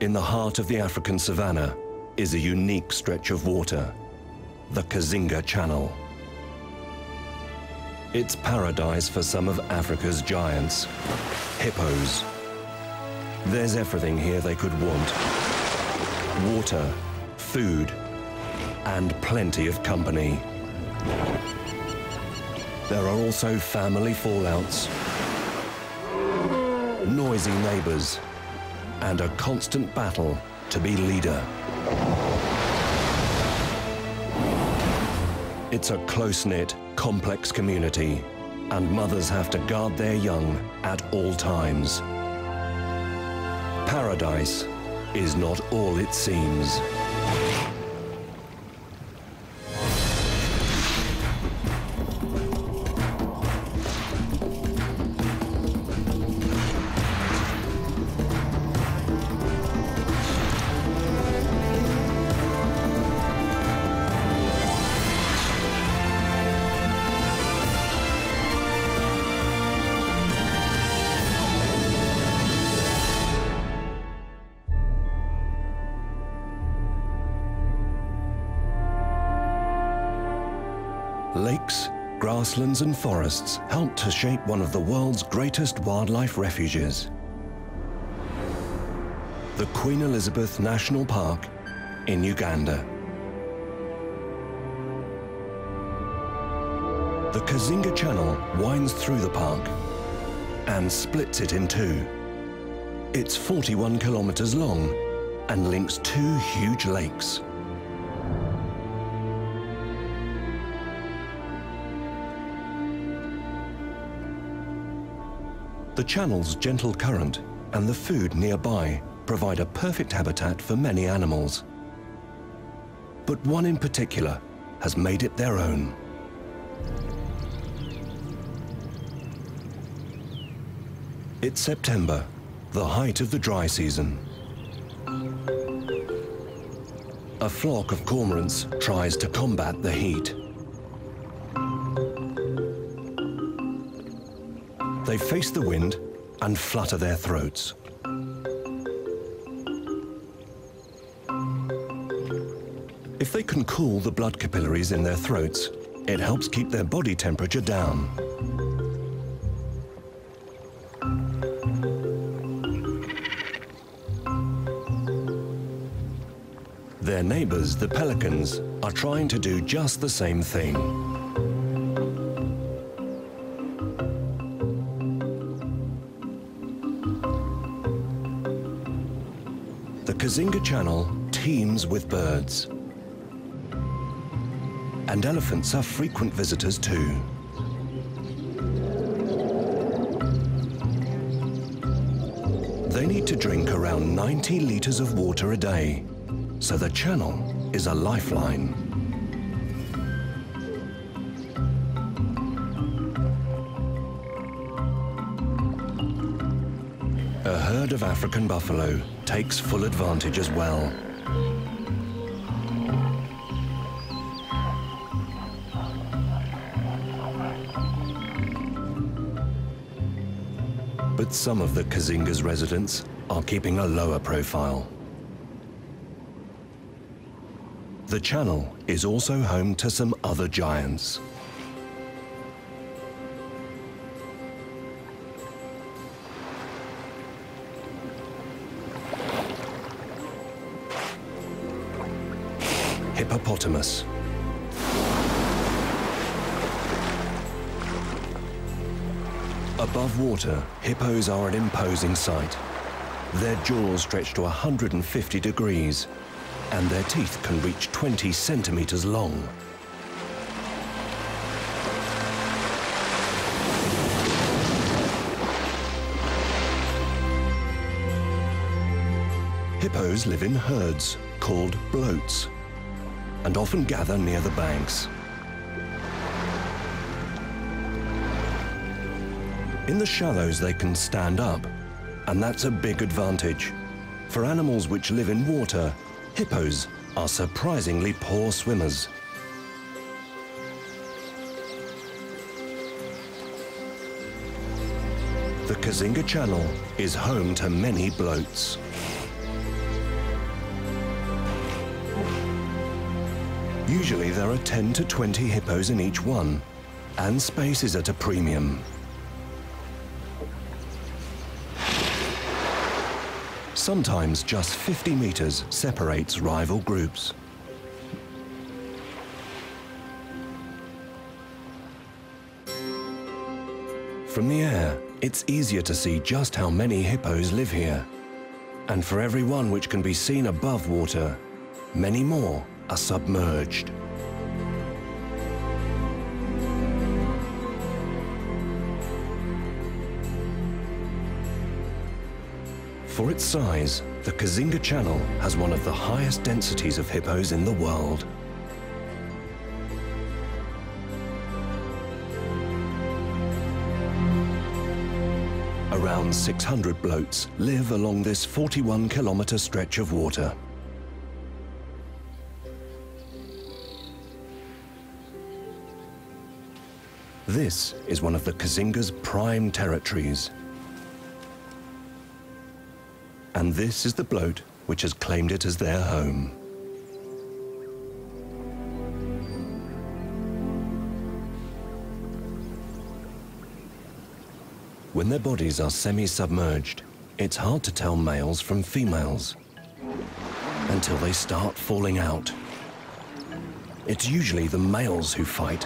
In the heart of the African savanna is a unique stretch of water, the Kazinga Channel. It's paradise for some of Africa's giants, hippos. There's everything here they could want. Water, food, and plenty of company. There are also family fallouts, noisy neighbors, and a constant battle to be leader. It's a close-knit, complex community, and mothers have to guard their young at all times. Paradise is not all it seems. And forests help to shape one of the world's greatest wildlife refuges. The Queen Elizabeth National Park in Uganda. The Kazinga Channel winds through the park and splits it in two. It's 41 kilometers long and links two huge lakes. The channel's gentle current and the food nearby provide a perfect habitat for many animals. But one in particular has made it their own. It's September, the height of the dry season. A flock of cormorants tries to combat the heat. They face the wind and flutter their throats. If they can cool the blood capillaries in their throats, it helps keep their body temperature down. Their neighbors, the pelicans, are trying to do just the same thing. Kazinga Channel teems with birds. And elephants are frequent visitors too. They need to drink around 90 litres of water a day, so the channel is a lifeline. Of African buffalo takes full advantage as well. But some of the Kazinga's residents are keeping a lower profile. The channel is also home to some other giants. Hippopotamus. Above water, hippos are an imposing sight. Their jaws stretch to 150 degrees, and their teeth can reach 20 centimeters long. Hippos live in herds called bloats and often gather near the banks. In the shallows they can stand up, and that's a big advantage. For animals which live in water, hippos are surprisingly poor swimmers. The Kazinga Channel is home to many bloats. Usually there are 10 to 20 hippos in each one, and space is at a premium. Sometimes just 50 meters separates rival groups. From the air, it's easier to see just how many hippos live here. And for every one which can be seen above water, many more are submerged. For its size, the Kazinga Channel has one of the highest densities of hippos in the world. Around 600 bloats live along this 41 kilometre stretch of water. This is one of the Kazinga's prime territories. And this is the bloat which has claimed it as their home. When their bodies are semi-submerged, it's hard to tell males from females until they start falling out. It's usually the males who fight.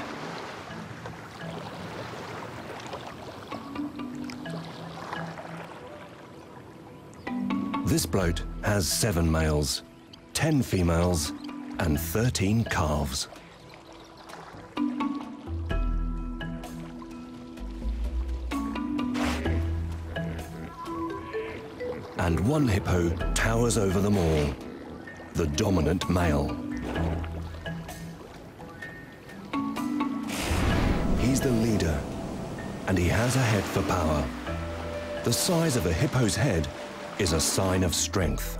This bloat has seven males, 10 females, and 13 calves. And one hippo towers over them all, the dominant male. He's the leader, and he has a head for power. The size of a hippo's head is a sign of strength.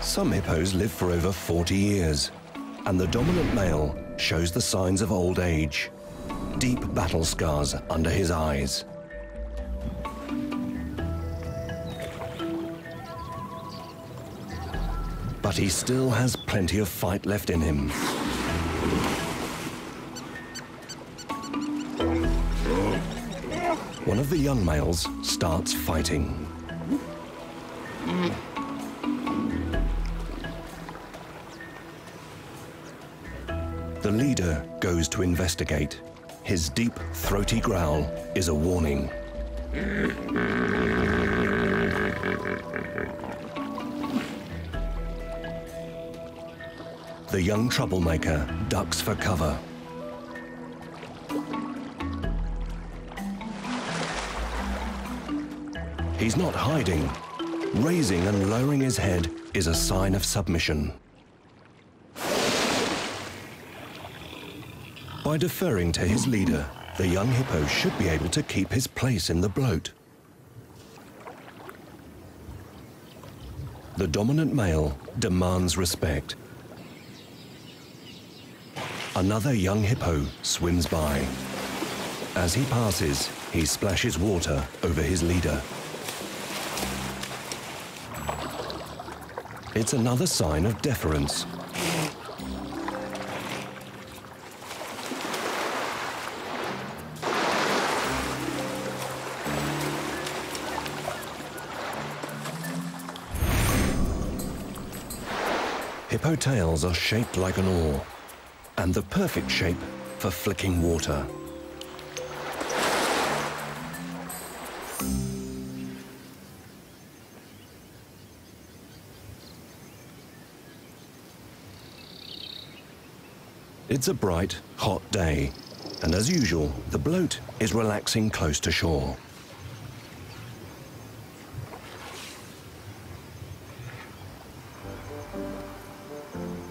Some hippos live for over 40 years, and the dominant male shows the signs of old age deep battle scars under his eyes. But he still has plenty of fight left in him. One of the young males starts fighting. The leader goes to investigate. His deep, throaty growl is a warning. The young troublemaker ducks for cover. He's not hiding. Raising and lowering his head is a sign of submission. By deferring to his leader, the young hippo should be able to keep his place in the bloat. The dominant male demands respect. Another young hippo swims by. As he passes, he splashes water over his leader. It's another sign of deference. Hippo tails are shaped like an oar, and the perfect shape for flicking water. It's a bright, hot day, and as usual, the bloat is relaxing close to shore.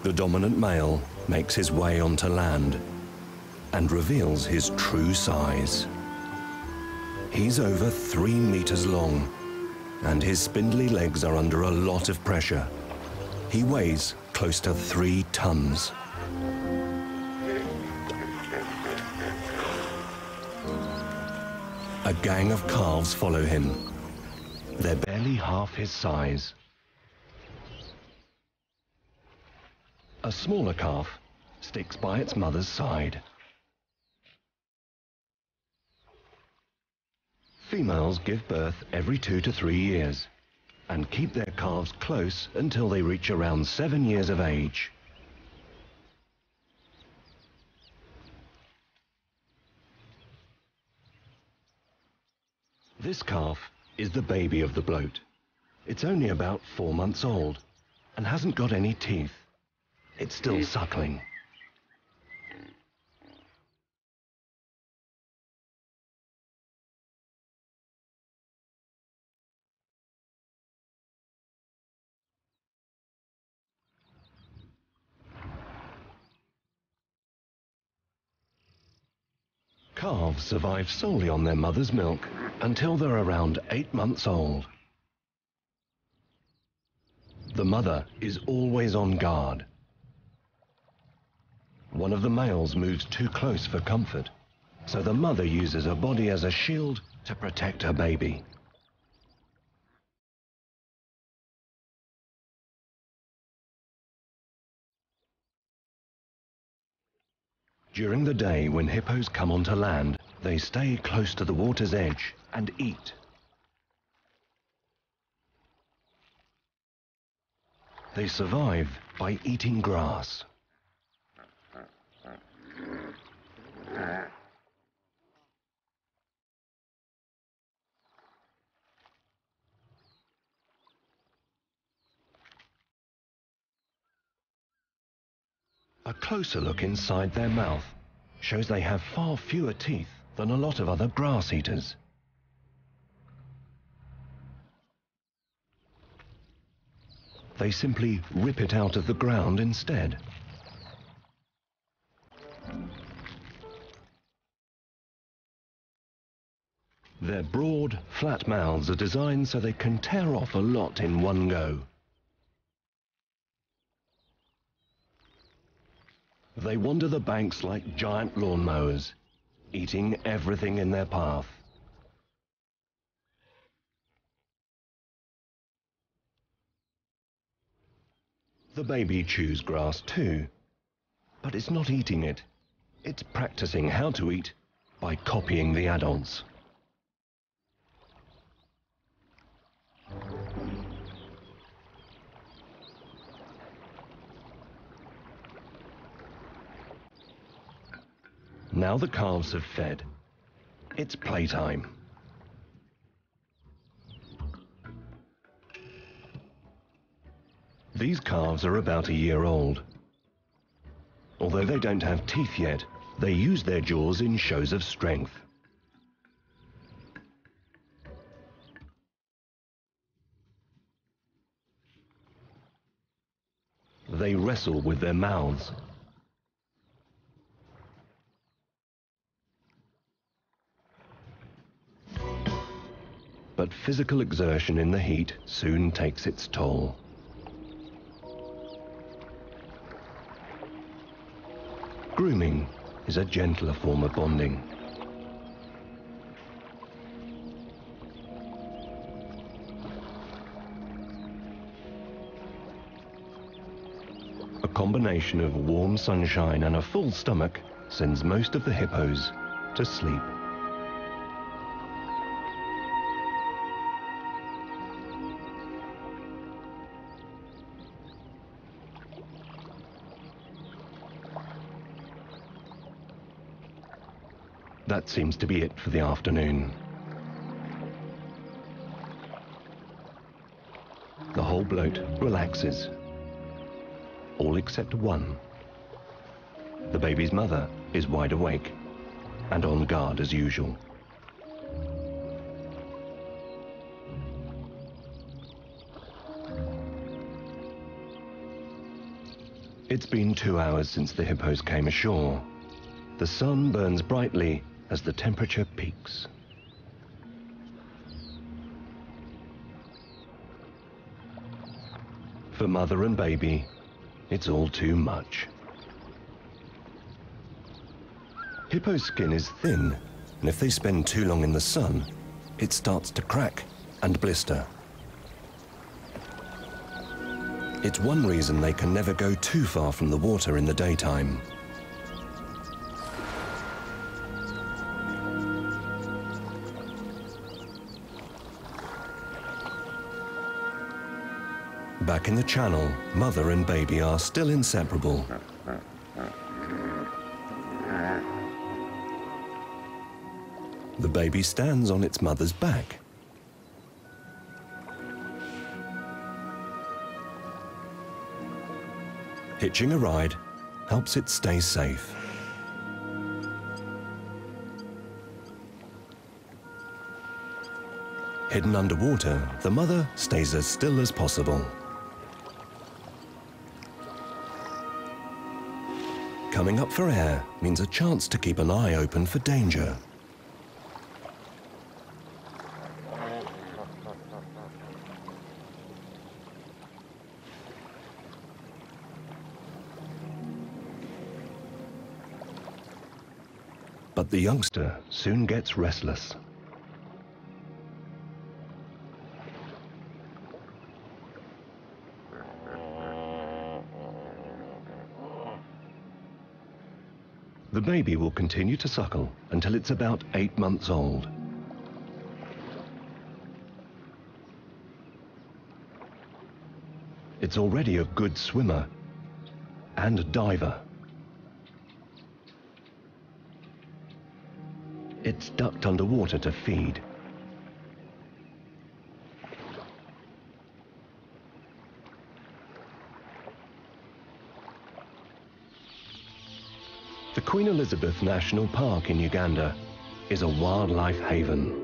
The dominant male makes his way onto land and reveals his true size. He's over three meters long, and his spindly legs are under a lot of pressure. He weighs close to three tons. Gang of calves follow him. They're barely half his size. A smaller calf sticks by its mother's side. Females give birth every two to three years and keep their calves close until they reach around seven years of age. This calf is the baby of the bloat. It's only about four months old and hasn't got any teeth. It's still suckling. Calves survive solely on their mother's milk until they're around eight months old. The mother is always on guard. One of the males moves too close for comfort, so the mother uses her body as a shield to protect her baby. During the day when hippos come onto land, they stay close to the water's edge and eat. They survive by eating grass. A closer look inside their mouth shows they have far fewer teeth than a lot of other grass eaters. They simply rip it out of the ground instead. Their broad, flat mouths are designed so they can tear off a lot in one go. They wander the banks like giant lawnmowers, eating everything in their path. The baby chews grass too, but it's not eating it. It's practicing how to eat by copying the adults. Now the calves have fed. It's playtime. These calves are about a year old. Although they don't have teeth yet, they use their jaws in shows of strength. They wrestle with their mouths but physical exertion in the heat soon takes its toll. Grooming is a gentler form of bonding. A combination of warm sunshine and a full stomach sends most of the hippos to sleep. That seems to be it for the afternoon. The whole bloat relaxes. All except one. The baby's mother is wide awake and on guard as usual. It's been two hours since the hippos came ashore. The sun burns brightly as the temperature peaks. For mother and baby, it's all too much. Hippo's skin is thin, and if they spend too long in the sun, it starts to crack and blister. It's one reason they can never go too far from the water in the daytime. Back in the channel, mother and baby are still inseparable. The baby stands on its mother's back. Hitching a ride helps it stay safe. Hidden underwater, the mother stays as still as possible. Coming up for air means a chance to keep an eye open for danger. But the youngster soon gets restless. The baby will continue to suckle until it's about eight months old. It's already a good swimmer and diver. It's ducked underwater to feed. Queen Elizabeth National Park in Uganda is a wildlife haven.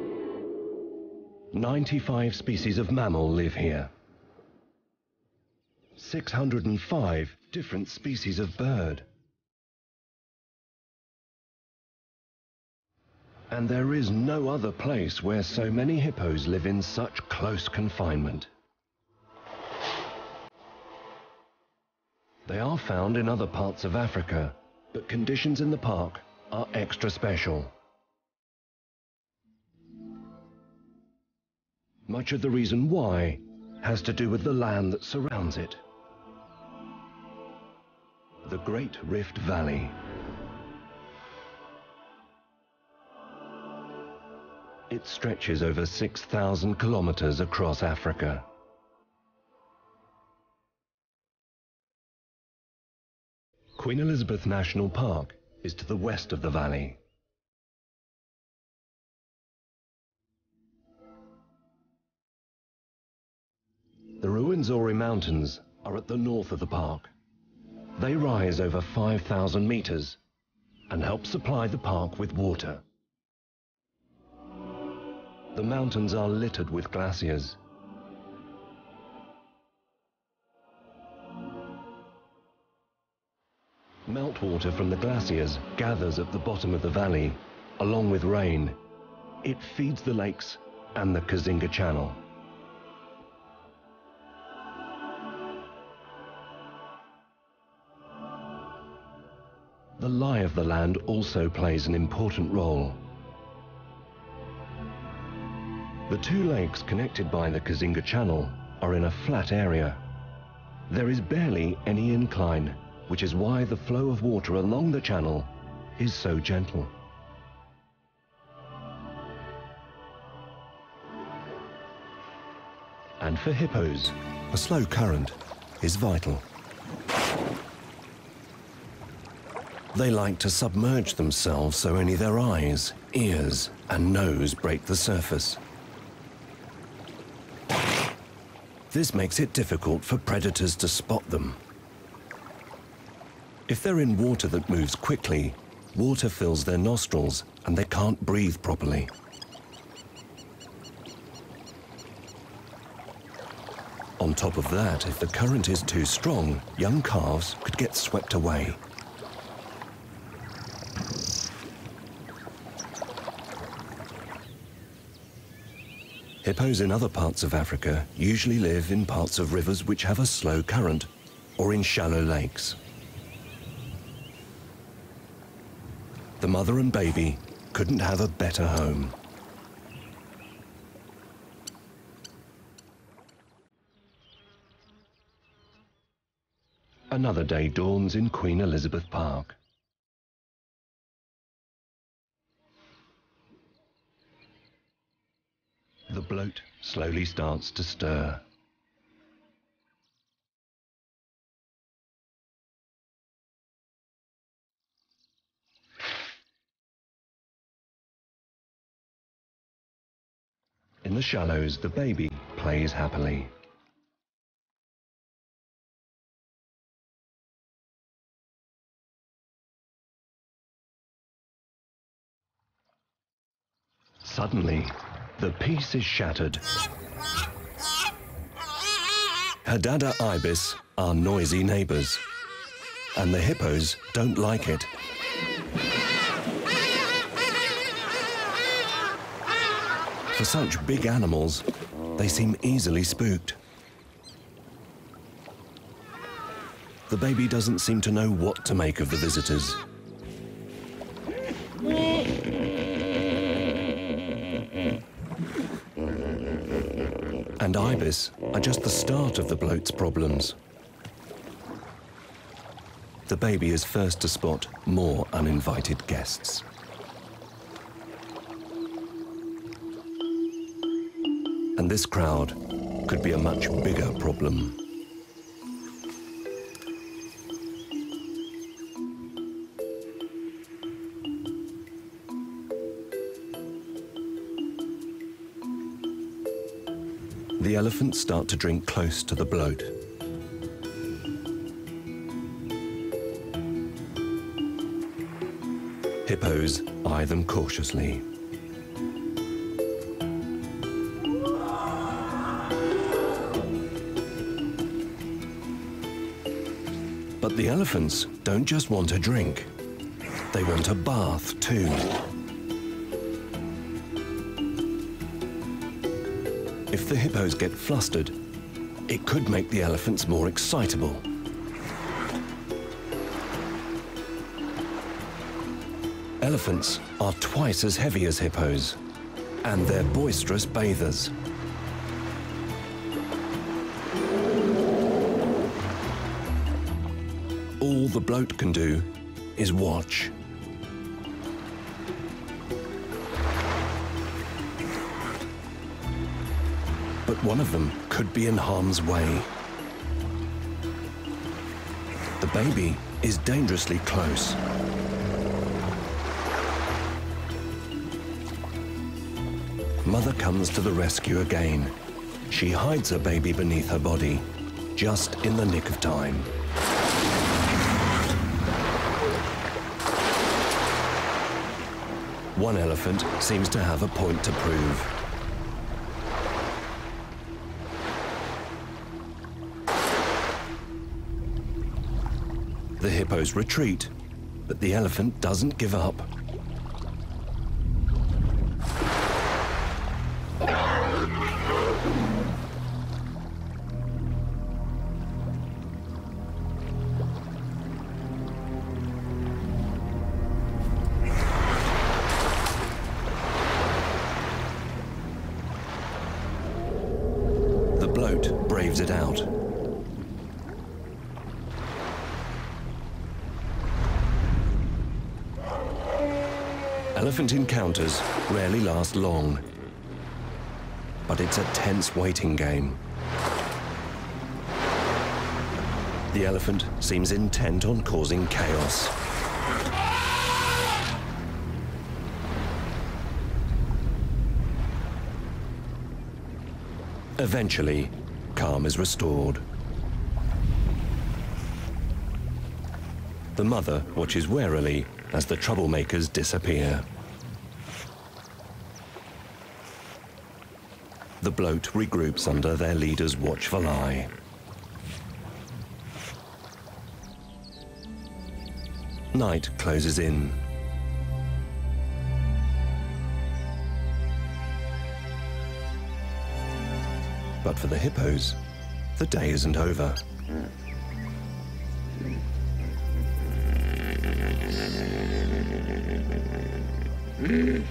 95 species of mammal live here. 605 different species of bird. And there is no other place where so many hippos live in such close confinement. They are found in other parts of Africa, but conditions in the park are extra special. Much of the reason why has to do with the land that surrounds it. The Great Rift Valley. It stretches over 6,000 kilometers across Africa. Queen Elizabeth National Park is to the west of the valley. The Ruwenzori Mountains are at the north of the park. They rise over 5,000 meters and help supply the park with water. The mountains are littered with glaciers. Meltwater from the glaciers gathers at the bottom of the valley, along with rain. It feeds the lakes and the Kazinga Channel. The lie of the land also plays an important role. The two lakes connected by the Kazinga Channel are in a flat area. There is barely any incline, which is why the flow of water along the channel is so gentle. And for hippos, a slow current is vital. They like to submerge themselves so only their eyes, ears, and nose break the surface. This makes it difficult for predators to spot them. If they're in water that moves quickly, water fills their nostrils and they can't breathe properly. On top of that, if the current is too strong, young calves could get swept away. Hippos in other parts of Africa usually live in parts of rivers which have a slow current or in shallow lakes. The mother and baby couldn't have a better home. Another day dawns in Queen Elizabeth Park. The bloat slowly starts to stir. In the shallows, the baby plays happily. Suddenly, the peace is shattered. Hadada ibis are noisy neighbors, and the hippos don't like it. For such big animals, they seem easily spooked. The baby doesn't seem to know what to make of the visitors. And ibis are just the start of the bloat's problems. The baby is first to spot more uninvited guests. And this crowd could be a much bigger problem. The elephants start to drink close to the bloat. Hippos eye them cautiously. The elephants don't just want a drink. They want a bath too. If the hippos get flustered, it could make the elephants more excitable. Elephants are twice as heavy as hippos, and they're boisterous bathers. The bloat can do is watch. But one of them could be in harm's way. The baby is dangerously close. Mother comes to the rescue again. She hides her baby beneath her body, just in the nick of time. One elephant seems to have a point to prove. The hippos retreat, but the elephant doesn't give up. It's a tense waiting game. The elephant seems intent on causing chaos. Eventually, calm is restored. The mother watches warily as the troublemakers disappear. The bloat regroups under their leader's watchful eye. Night closes in. But for the hippos, the day isn't over. Hmm.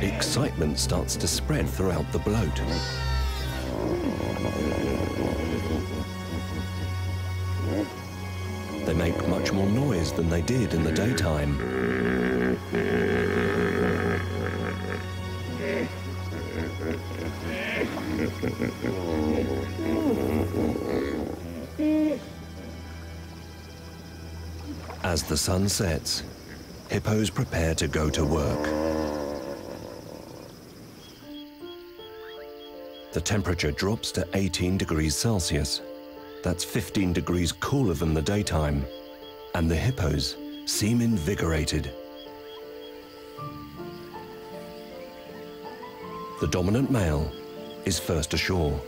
Excitement starts to spread throughout the bloat. They make much more noise than they did in the daytime. As the sun sets, hippos prepare to go to work. The temperature drops to 18 degrees Celsius. That's 15 degrees cooler than the daytime. And the hippos seem invigorated. The dominant male is first ashore.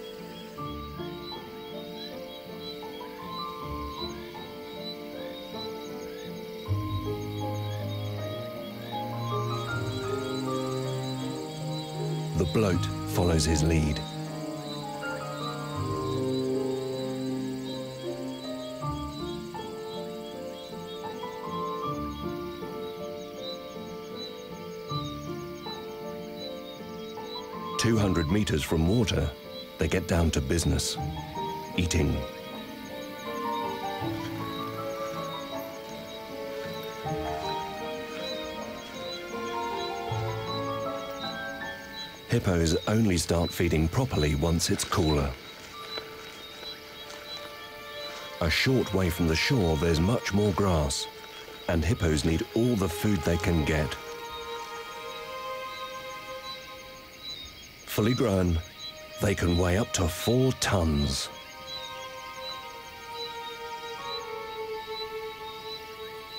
The bloat follows his lead. Two hundred meters from water, they get down to business, eating. Hippos only start feeding properly once it's cooler. A short way from the shore, there's much more grass, and hippos need all the food they can get. Fully grown, they can weigh up to four tons.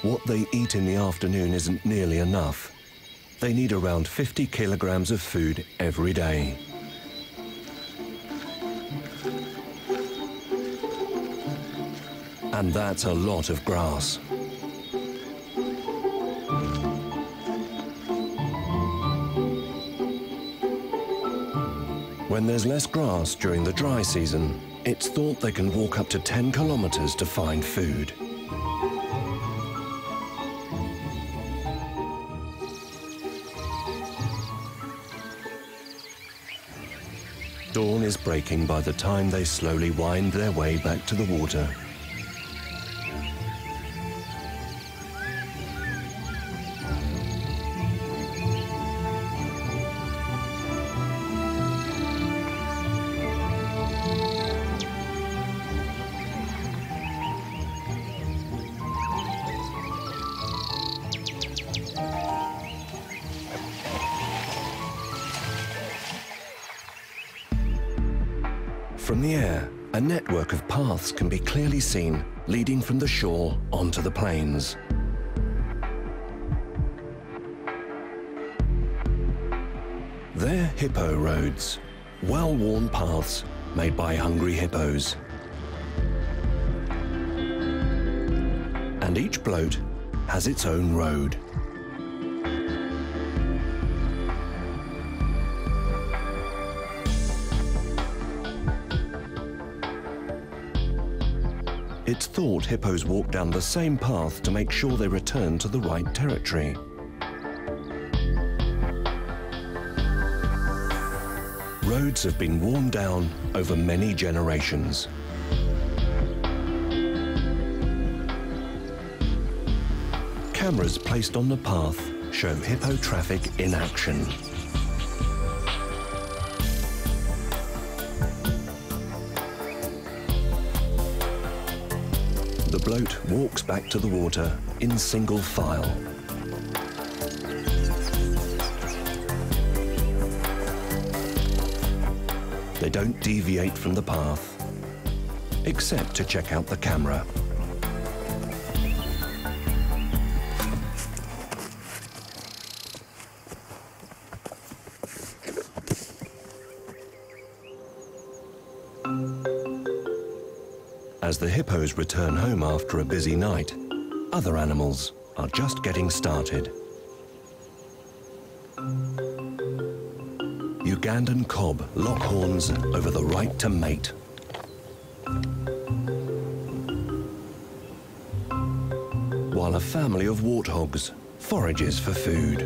What they eat in the afternoon isn't nearly enough. They need around 50 kilograms of food every day. And that's a lot of grass. When there's less grass during the dry season, it's thought they can walk up to 10 kilometers to find food. Is breaking by the time they slowly wind their way back to the water. Leading from the shore onto the plains. They're hippo roads, well-worn paths made by hungry hippos. And each bloat has its own road. Thought hippos walk down the same path to make sure they return to the right territory. Roads have been worn down over many generations. Cameras placed on the path show hippo traffic in action. The bloat walks back to the water in single file. They don't deviate from the path, except to check out the camera. The hippos return home after a busy night, other animals are just getting started. Ugandan kob lock horns over the right to mate. While a family of warthogs forages for food.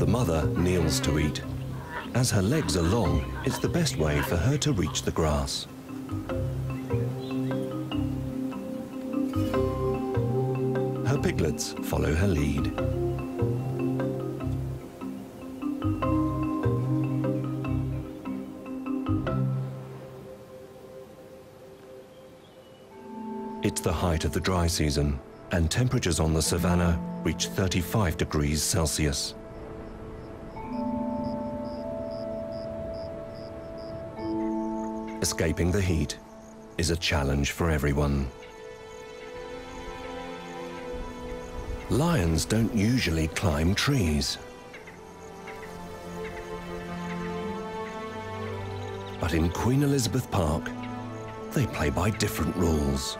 The mother kneels to eat, As her legs are long, it's the best way for her to reach the grass. Her piglets follow her lead. It's the height of the dry season, and temperatures on the savannah reach 35 degrees Celsius. Escaping the heat is a challenge for everyone. Lions don't usually climb trees. But in Queen Elizabeth Park, they play by different rules.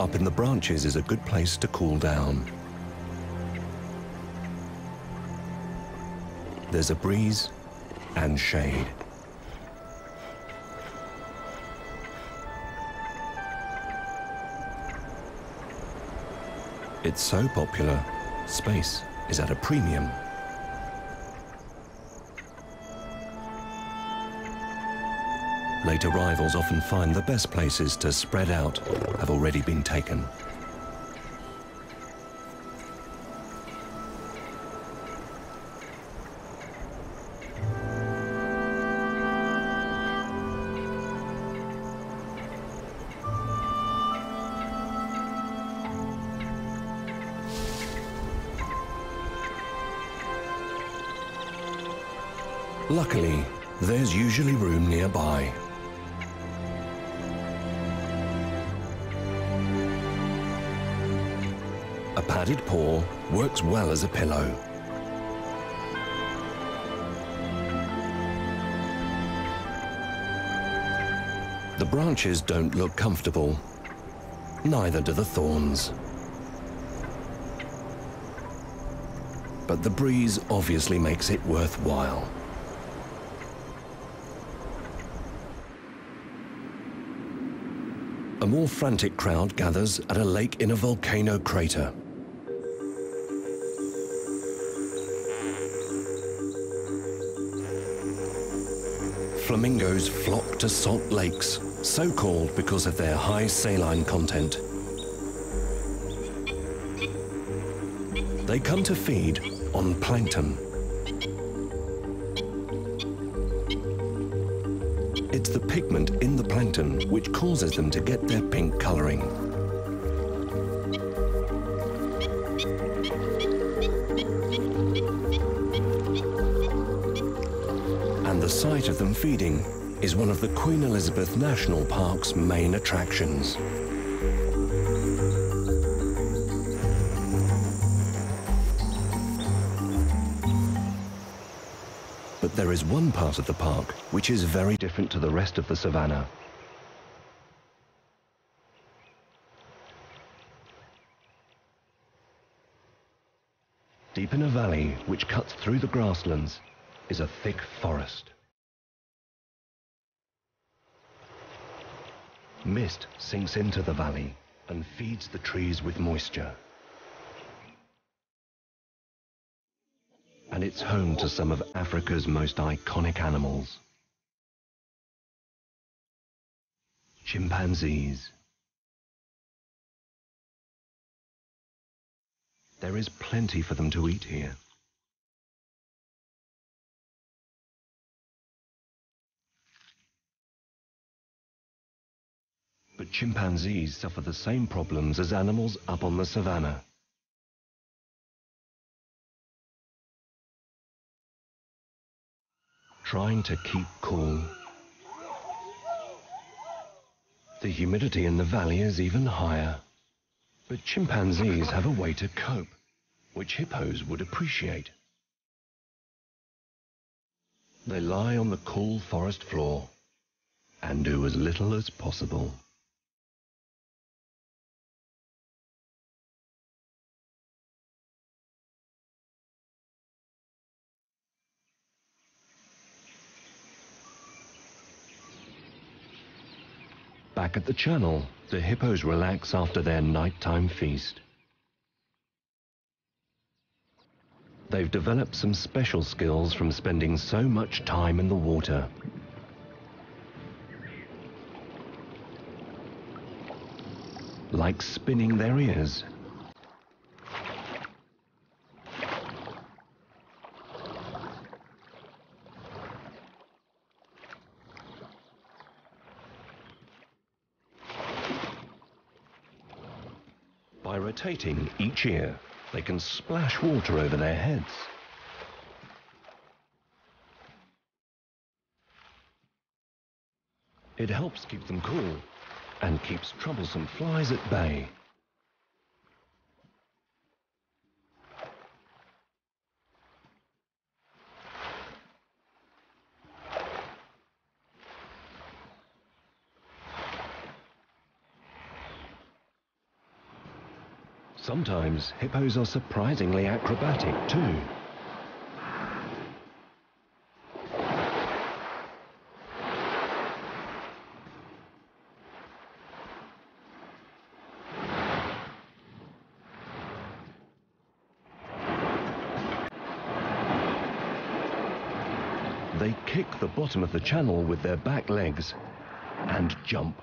Up in the branches is a good place to cool down. There's a breeze and shade. It's so popular, space is at a premium. Late arrivals often find the best places to spread out have already been taken. Luckily, there's usually room nearby. A padded paw works well as a pillow. The branches don't look comfortable, neither do the thorns. But the breeze obviously makes it worthwhile. A more frantic crowd gathers at a lake in a volcano crater. Flamingos flock to salt lakes, so called because of their high saline content. They come to feed on plankton. The pigment in the plankton which causes them to get their pink colouring. And the sight of them feeding is one of the Queen Elizabeth National Park's main attractions. There is one part of the park which is very different to the rest of the savannah. Deep in a valley which cuts through the grasslands is a thick forest. Mist sinks into the valley and feeds the trees with moisture. And it's home to some of Africa's most iconic animals. Chimpanzees. There is plenty for them to eat here. But chimpanzees suffer the same problems as animals up on the savannah. Trying to keep cool. The humidity in the valley is even higher. But chimpanzees have a way to cope, which hippos would appreciate. They lie on the cool forest floor and do as little as possible. Back at the channel, the hippos relax after their nighttime feast. They've developed some special skills from spending so much time in the water. Like spinning their ears. By rotating each ear, they can splash water over their heads. It helps keep them cool and keeps troublesome flies at bay. Hippos are surprisingly acrobatic too. They kick the bottom of the channel with their back legs and jump.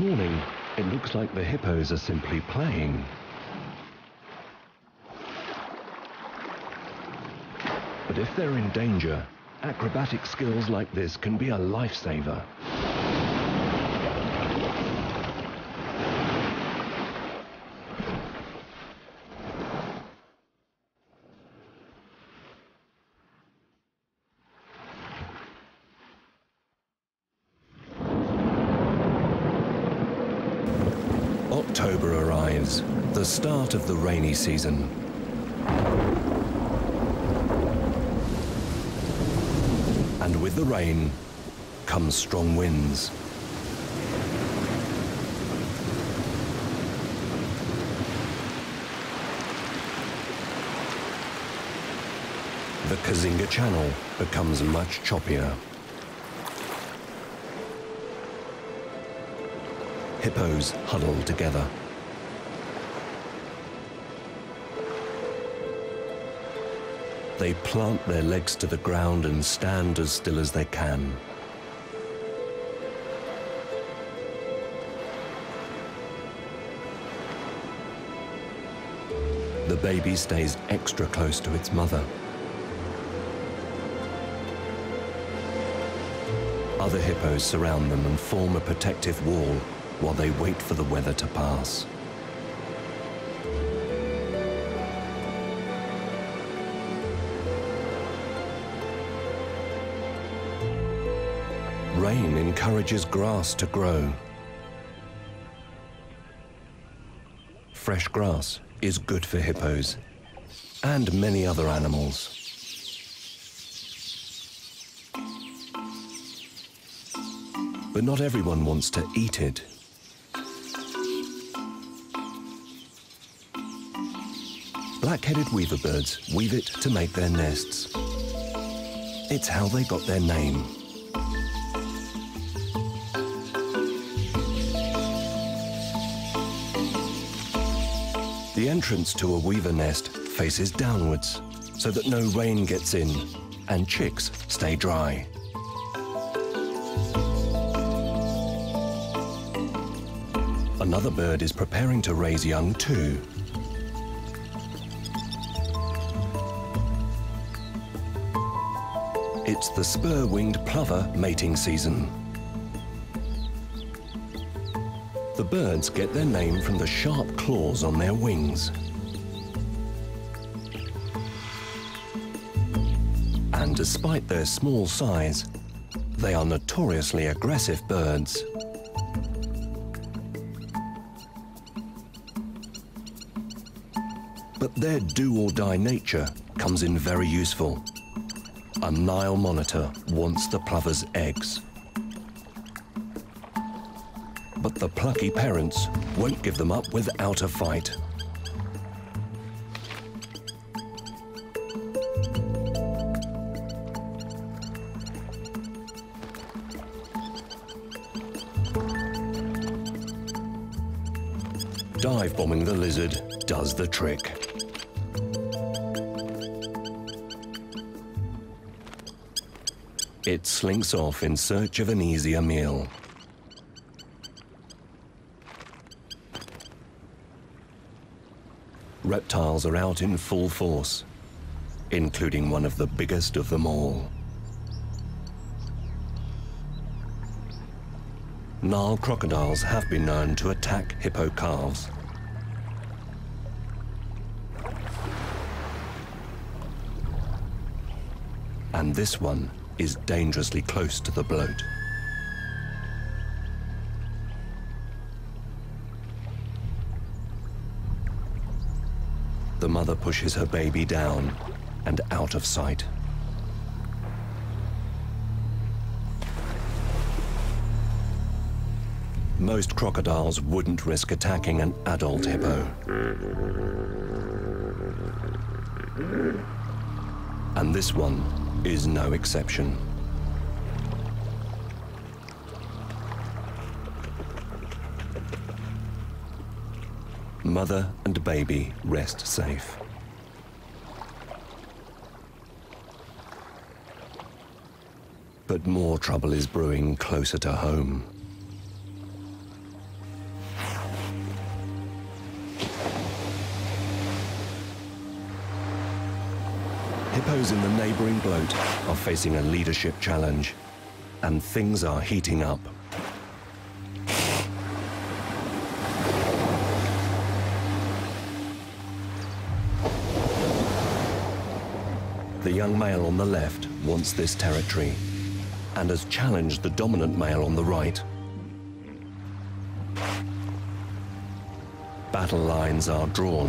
Morning, it looks like the hippos are simply playing. But if they're in danger, acrobatic skills like this can be a lifesaver. Start of the rainy season. And with the rain comes strong winds. The Kazinga Channel becomes much choppier. Hippos huddle together. They plant their legs to the ground and stand as still as they can. The baby stays extra close to its mother. Other hippos surround them and form a protective wall while they wait for the weather to pass. Rain encourages grass to grow. Fresh grass is good for hippos and many other animals. But not everyone wants to eat it. Black-headed weaver birds weave it to make their nests. It's how they got their name. Entrance to a weaver nest faces downwards so that no rain gets in and chicks stay dry. Another bird is preparing to raise young too. It's the spur-winged plover mating season. Birds get their name from the sharp claws on their wings. And despite their small size, they are notoriously aggressive birds. But their do-or-die nature comes in very useful. A Nile monitor wants the plover's eggs. the plucky parents won't give them up without a fight. Dive bombing the lizard does the trick. It slinks off in search of an easier meal. Reptiles are out in full force, including one of the biggest of them all. Nile crocodiles have been known to attack hippo calves. And this one is dangerously close to the bloat. The mother pushes her baby down and out of sight. Most crocodiles wouldn't risk attacking an adult hippo. And this one is no exception. Mother and baby rest safe. But more trouble is brewing closer to home. Hippos in the neighboring bloat are facing a leadership challenge, and things are heating up. Young male on the left wants this territory and has challenged the dominant male on the right. Battle lines are drawn.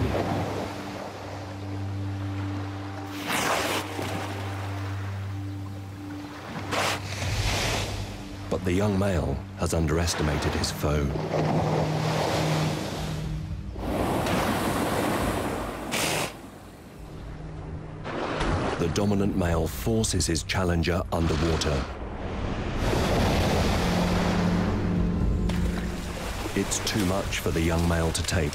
But the young male has underestimated his foe. The dominant male forces his challenger underwater. It's too much for the young male to take.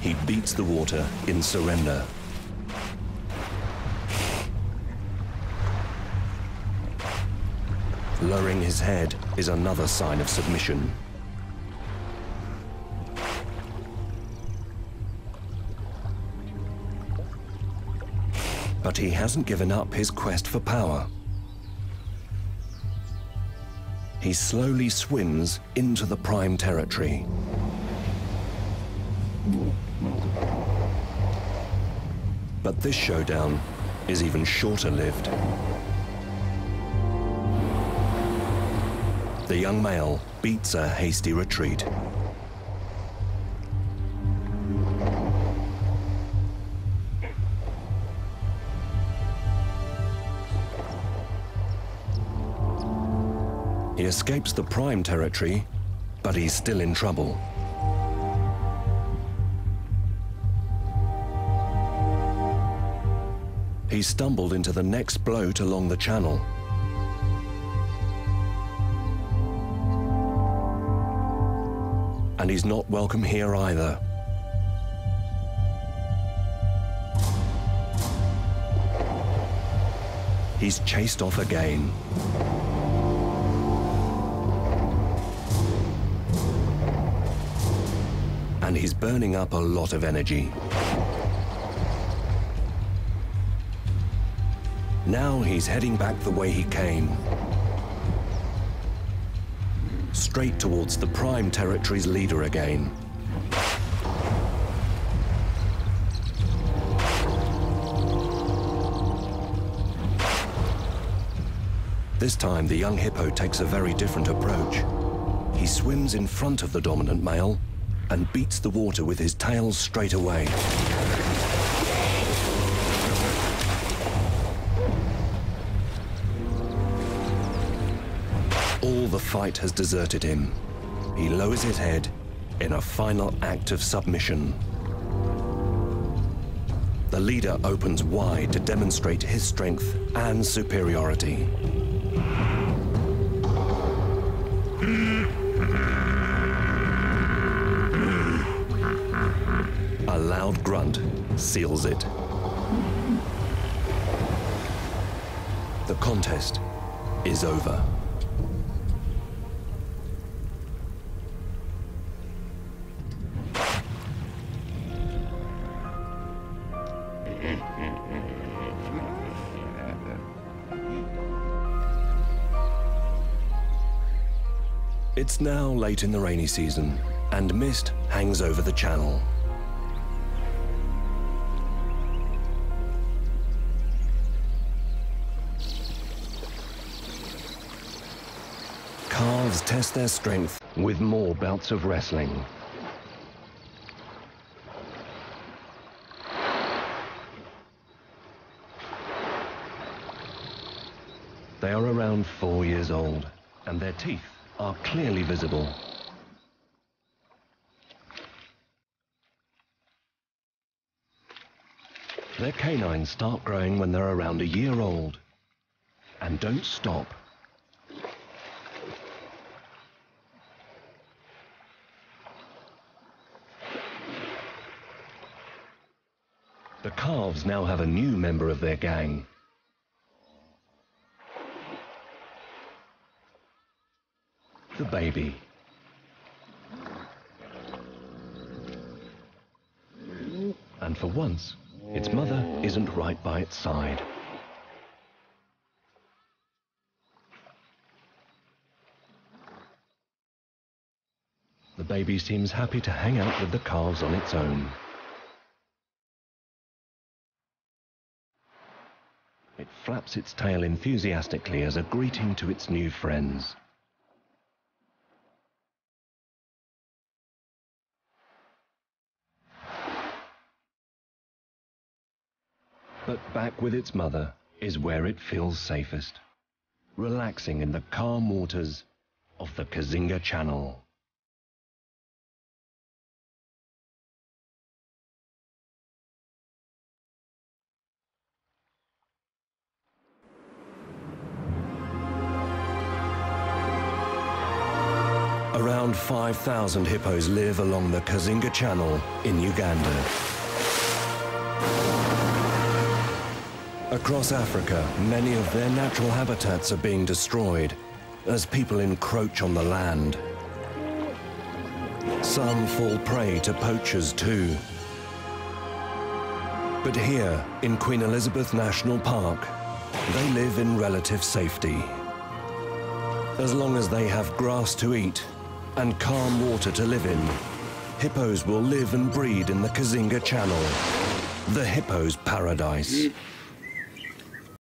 He beats the water in surrender. Lowering his head is another sign of submission. But he hasn't given up his quest for power. He slowly swims into the prime territory. But this showdown is even shorter lived. The young male beats a hasty retreat. Escapes the prime territory, but he's still in trouble. He stumbled into the next bloat along the channel. And he's not welcome here either. He's chased off again. And he's burning up a lot of energy. Now he's heading back the way he came. Straight towards the Prime Territory's leader again. This time, the young hippo takes a very different approach. He swims in front of the dominant male and beats the water with his tail straight away. All the fight has deserted him. He lowers his head in a final act of submission. The leader opens wide to demonstrate his strength and superiority. Grunt seals it. The contest is over. It's now late in the rainy season, and mist hangs over the channel. Test their strength with more bouts of wrestling. They are around four years old, and their teeth are clearly visible. Their canines start growing when they're around a year old and don't stop. Calves now have a new member of their gang. The baby. And for once, its mother isn't right by its side. The baby seems happy to hang out with the calves on its own. It flaps its tail enthusiastically as a greeting to its new friends. But back with its mother is where it feels safest, relaxing in the calm waters of the Kazinga Channel. 5,000 hippos live along the Kazinga Channel in Uganda. Across Africa, many of their natural habitats are being destroyed as people encroach on the land. Some fall prey to poachers too. But here, in Queen Elizabeth National Park, they live in relative safety. As long as they have grass to eat and calm water to live in, hippos will live and breed in the Kazinga Channel, the hippo's paradise.